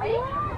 Ayun!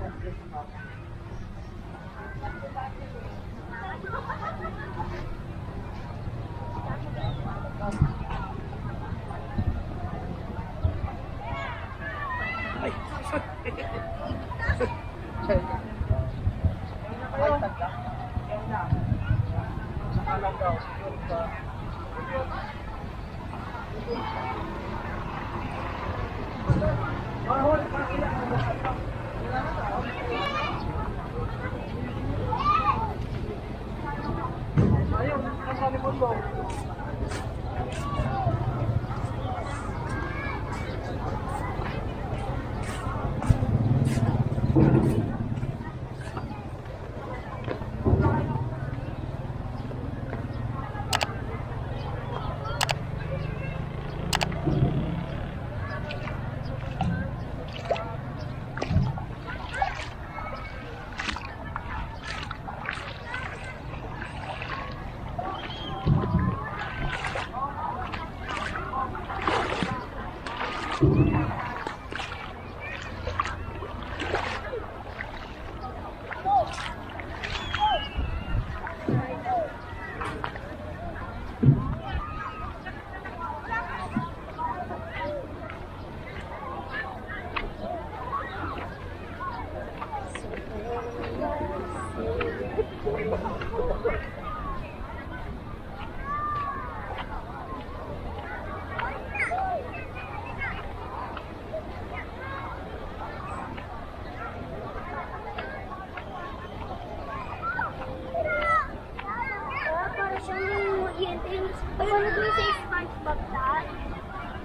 oh, bunch of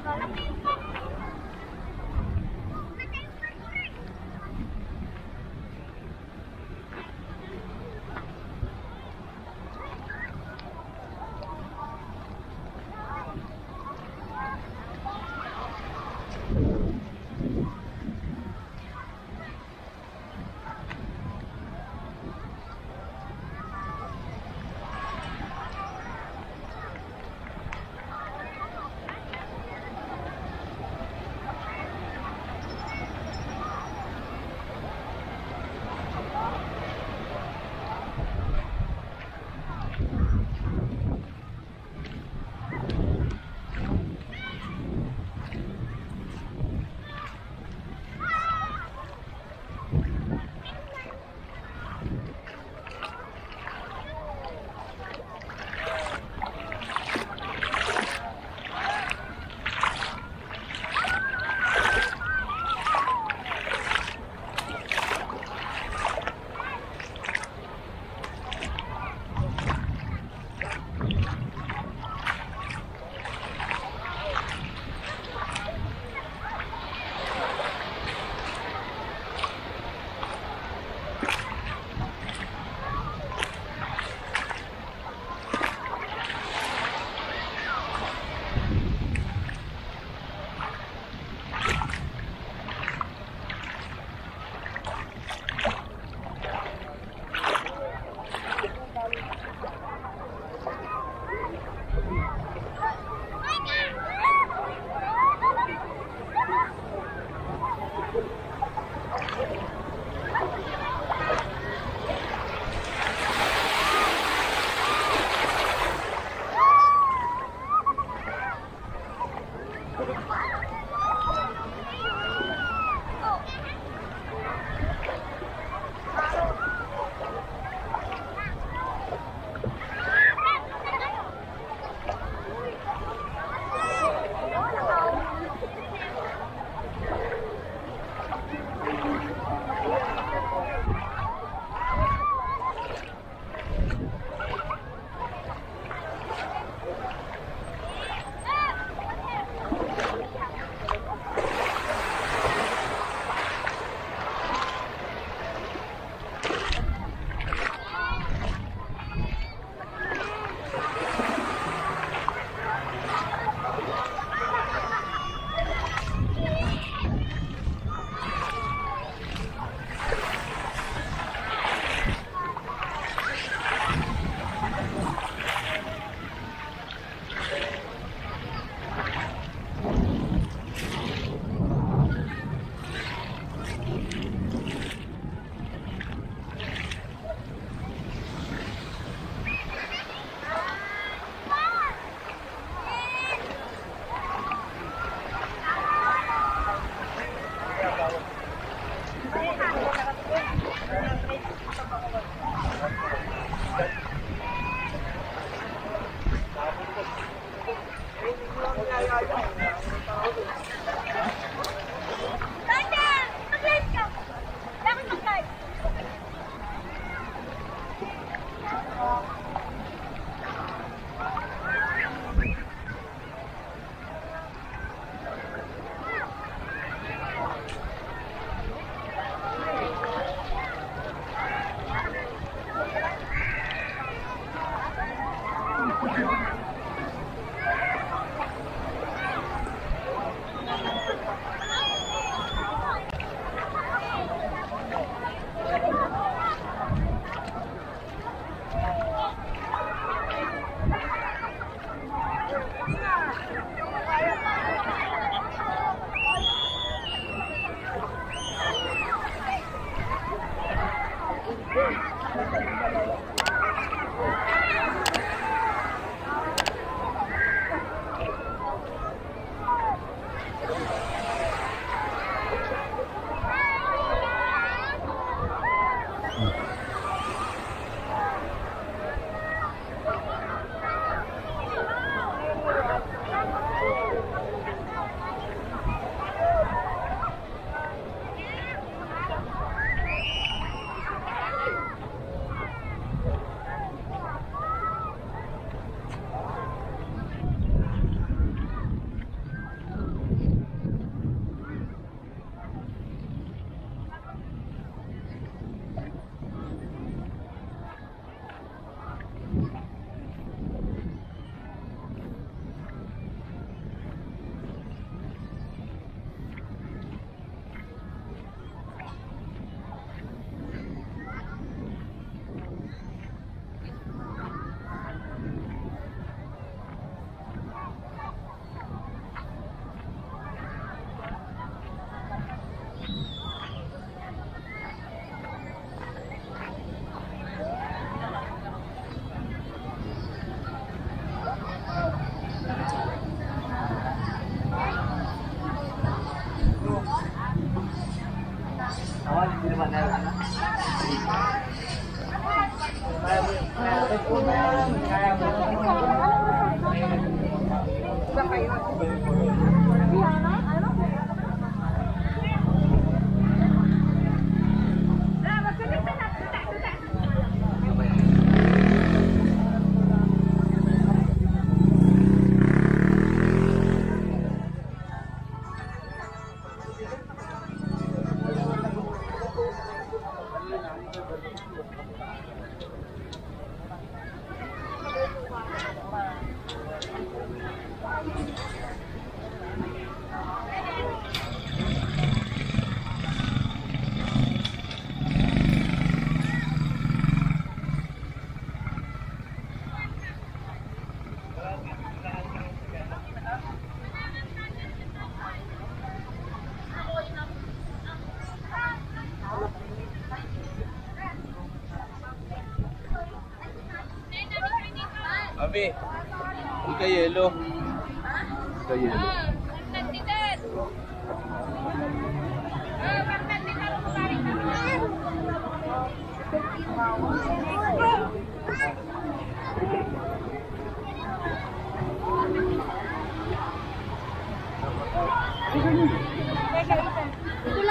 that.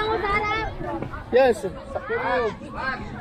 Ako sa harap. Yes, sakto